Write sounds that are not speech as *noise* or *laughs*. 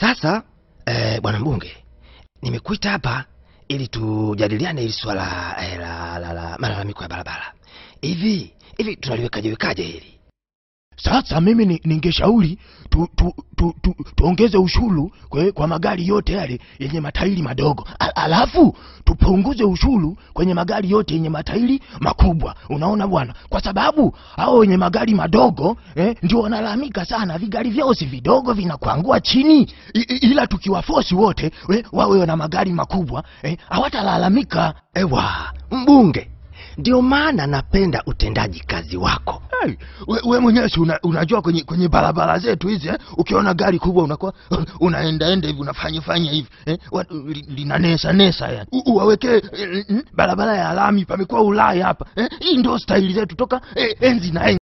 Sasa eh, bwana mbunge, nimekuita hapa ili tujadiliane hili swala eh, la, la, la malalamiko ya barabara. Hivi hivi tunaliwekaje wekaje hili? Sasa mimi ni- ningeshauri tu, tu, tu, tu, tuongeze ushuru kwa, kwa magari yote yale yenye matairi madogo, Al, alafu tupunguze ushuru kwenye magari yote yenye matairi makubwa. Unaona bwana, kwa sababu hao wenye magari madogo eh, ndio wanalalamika sana, vigari vyao si vidogo, vinakuangua chini. I, ila tukiwafosi wote eh, wawe na magari makubwa eh, hawatalalamika. Ewa mbunge, ndio maana napenda utendaji kazi wako. Hey, we, we mwenyewe si una, unajua kwenye kwenye barabara zetu hizi eh, ukiona gari kubwa unakuwa *laughs* unaendaenda hivi unafanyafanya hivi eh, linanesa nesa yani uwawekee eh, barabara ya lami pamekuwa Ulaya hapa eh, hii ndio staili zetu toka eh, enzi na enzi.